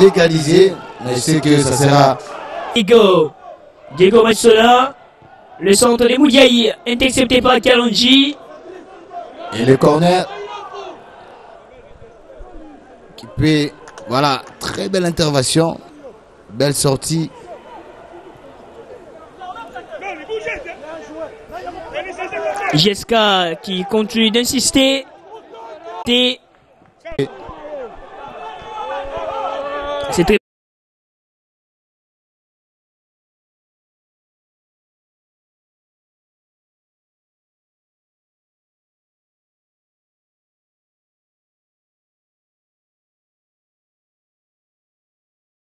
d'égaliser. Mais je sais que ça sera Diego. Diego Matsola. Le centre de Moudiaï intercepté par Kalonji. Et le corner qui peut. Voilà, très belle intervention. Belle sortie. Jeska qui continue d'insister. Et- C'est très